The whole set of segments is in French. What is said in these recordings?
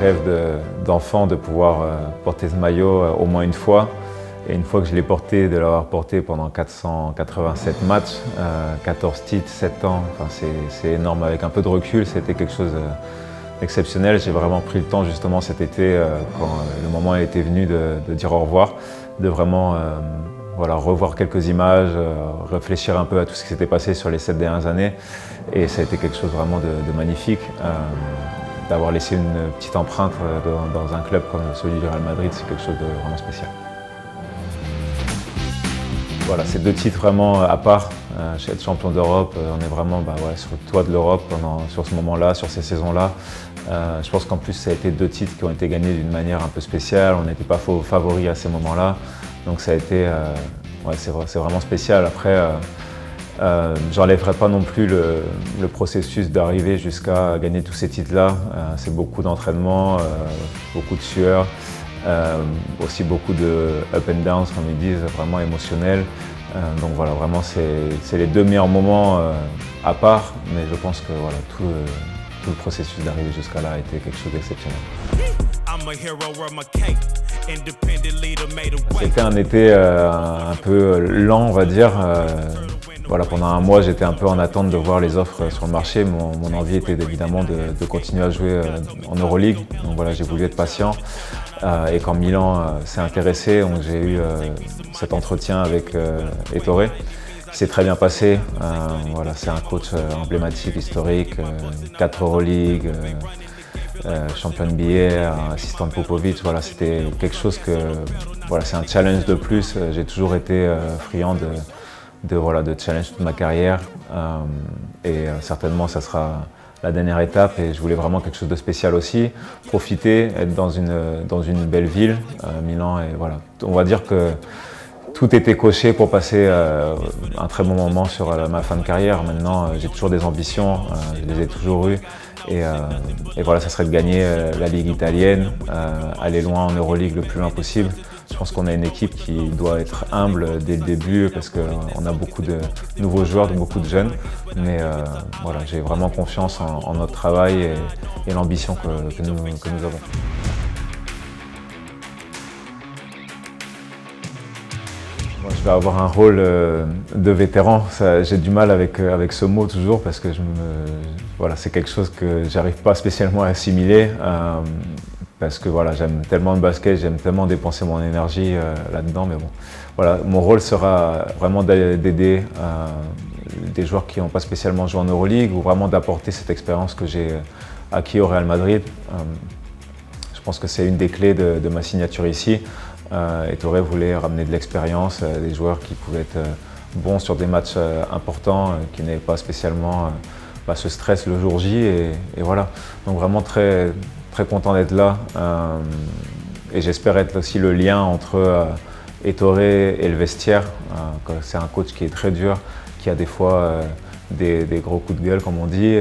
Rêve d'enfant de, pouvoir euh, porter ce maillot euh, au moins une fois. Et une fois que je l'ai porté, de l'avoir porté pendant 487 matchs, 14 titres, 7 ans, enfin, c'est énorme. Avec un peu de recul, c'était quelque chose d'exceptionnel. J'ai vraiment pris le temps justement cet été, quand le moment était venu de, dire au revoir, de vraiment voilà, revoir quelques images, euh, réfléchir un peu à tout ce qui s'était passé sur les sept dernières années. Et ça a été quelque chose vraiment de, magnifique. Euh, d'avoir laissé une petite empreinte euh, dans, un club comme celui du Real Madrid, c'est quelque chose de vraiment spécial. Voilà, c'est deux titres vraiment à part. Euh, être champion d'Europe, on est vraiment bah, sur le toit de l'Europe sur ce moment-là, sur ces saisons-là. je pense qu'en plus, ça a été deux titres qui ont été gagnés d'une manière un peu spéciale. On n'était pas favoris à ces moments-là. Donc ça a été, euh, c'est vraiment spécial. Après, euh, euh, j'enlèverai pas non plus le, processus d'arriver jusqu'à gagner tous ces titres-là. c'est beaucoup d'entraînement, beaucoup de sueur, aussi beaucoup de up and downs, comme ils disent, vraiment émotionnels. donc voilà, vraiment, c'est les deux meilleurs moments à part, mais je pense que voilà, tout, tout le processus d'arriver jusqu'à là a été quelque chose d'exceptionnel. C'était un été euh, un peu lent, on va dire. Euh, voilà, pendant un mois, j'étais un peu en attente de voir les offres sur le marché. Mon, envie était évidemment de, continuer à jouer euh, en Euroleague. Donc voilà, j'ai voulu être patient. et quand Milan s'est intéressé, j'ai eu cet entretien avec Ettore. C'est très bien passé. voilà, c'est un coach emblématique, historique, 4 Euroleague, euh, champion NBA, assistant de Popovic, voilà, c'était quelque chose que, voilà, c'est un challenge de plus. J'ai toujours été euh, friand de, de, voilà, de challenge toute ma carrière euh, et certainement ça sera la dernière étape et je voulais vraiment quelque chose de spécial aussi, profiter, être dans une, dans une belle ville, Milan et voilà. On va dire que tout était coché pour passer un très bon moment sur ma fin de carrière. Maintenant, j'ai toujours des ambitions, je les ai toujours eues. Euh, et, voilà, ça serait de gagner euh, la Ligue italienne, euh, aller loin en Euroleague le plus loin possible. Je pense qu'on a une équipe qui doit être humble dès le début parce qu'on a beaucoup de nouveaux joueurs, beaucoup de jeunes. Mais voilà, j'ai vraiment confiance en, notre travail et, l'ambition que, nous, avons. je vais avoir un rôle de vétéran. J'ai du mal avec, avec ce mot toujours parce que voilà, c'est quelque chose que j'arrive pas spécialement à assimiler euh, parce que voilà, j'aime tellement le basket, j'aime tellement dépenser mon énergie euh, là-dedans. Mais bon, voilà, mon rôle sera vraiment d'aider euh, des joueurs qui n'ont pas spécialement joué en Euroleague ou vraiment d'apporter cette expérience que j'ai acquis au Real Madrid. je pense que c'est une des clés de, ma signature ici. et Torre voulait ramener de l'expérience, des joueurs qui pouvaient être bons sur des matchs importants, qui n'avaient pas spécialement ce stress le jour J et, voilà. Donc vraiment très, très content d'être là euh, et j'espère être aussi le lien entre euh, Ettore et le vestiaire. Euh, c'est un coach qui est très dur, qui a des fois des, gros coups de gueule comme on dit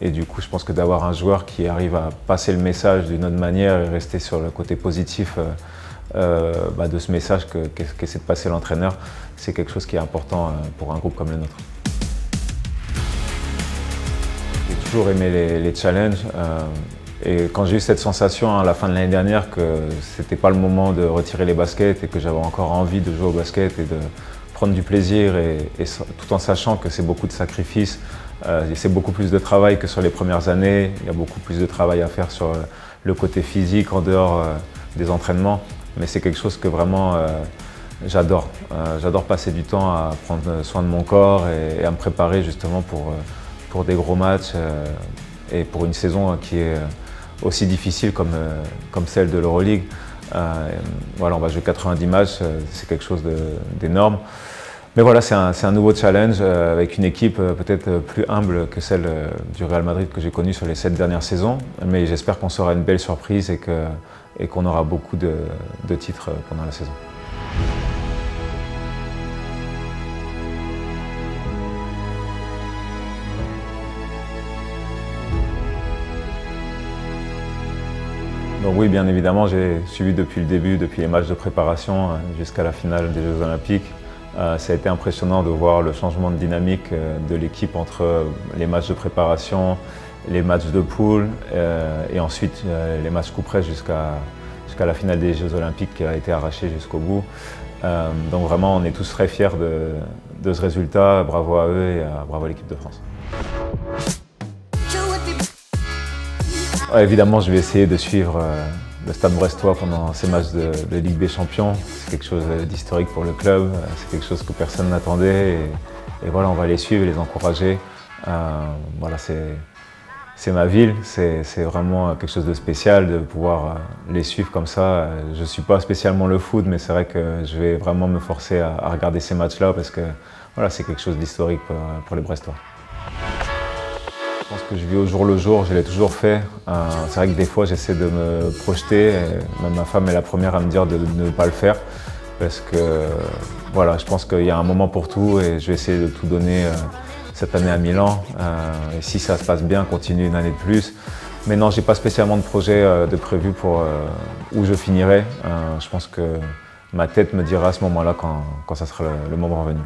et, du coup je pense que d'avoir un joueur qui arrive à passer le message d'une autre manière et rester sur le côté positif bah, de ce message qu'essaie de passer l'entraîneur, c'est quelque chose qui est important pour un groupe comme le nôtre. toujours aimé les, challenges. Euh, et quand j'ai eu cette sensation à la fin de l'année dernière que c'était pas le moment de retirer les baskets et que j'avais encore envie de jouer au basket et de prendre du plaisir et, tout en sachant que c'est beaucoup de sacrifices, euh, c'est beaucoup plus de travail que sur les premières années, il y a beaucoup plus de travail à faire sur le côté physique en dehors euh, des entraînements, mais c'est quelque chose que vraiment j'adore. j'adore passer du temps à prendre soin de mon corps et, à me préparer justement pour pour des gros matchs euh, et pour une saison qui est euh, aussi difficile comme, euh, comme celle de l'Euroleague. voilà, on va jouer 90 matchs, c'est quelque chose d'énorme. Mais voilà, c'est un, un, nouveau challenge avec une équipe peut-être plus humble que celle du Real Madrid que j'ai connue sur les sept dernières saisons. Mais j'espère qu'on sera une belle surprise et qu'on et aura beaucoup de, de titres pendant la saison. Oui, bien évidemment, j'ai suivi depuis le début, depuis les matchs de préparation euh, jusqu'à la finale des Jeux Olympiques. Euh, ça a été impressionnant de voir le changement de dynamique euh, de l'équipe entre les matchs de préparation les matchs de poule et ensuite les matchs coup près jusqu'à la finale des Jeux Olympiques qui a été arrachée jusqu'au bout. donc vraiment, on est tous très fiers de, de ce résultat. Bravo à eux et bravo à l'équipe de France. Évidemment, je vais essayer de suivre euh, le Stade brestois pendant ces matchs de, Ligue des Champions. C'est quelque chose d'historique pour le club, euh, c'est quelque chose que personne n'attendait. Et, voilà, on va les suivre les encourager. Euh, voilà, c'est ma ville, c'est vraiment quelque chose de spécial de pouvoir les suivre comme ça. Je ne suis pas spécialement le foot, mais c'est vrai que je vais vraiment me forcer à, regarder ces matchs-là parce que voilà, c'est quelque chose d'historique pour les Brestois. Pense que je vis au jour le jour, je l'ai toujours fait. Euh, c'est vrai que des fois j'essaie de me projeter, même ma femme est la première à me dire de, ne pas le faire. Parce que voilà, je pense qu'il y a un moment pour tout et je vais essayer de tout donner euh, cette année à Milan. Euh, et si ça se passe bien, continuer une année de plus. Mais non, j'ai pas spécialement de projet de prévu pour où je finirai. je pense que ma tête me dira à ce moment-là quand, ça sera le moment venu.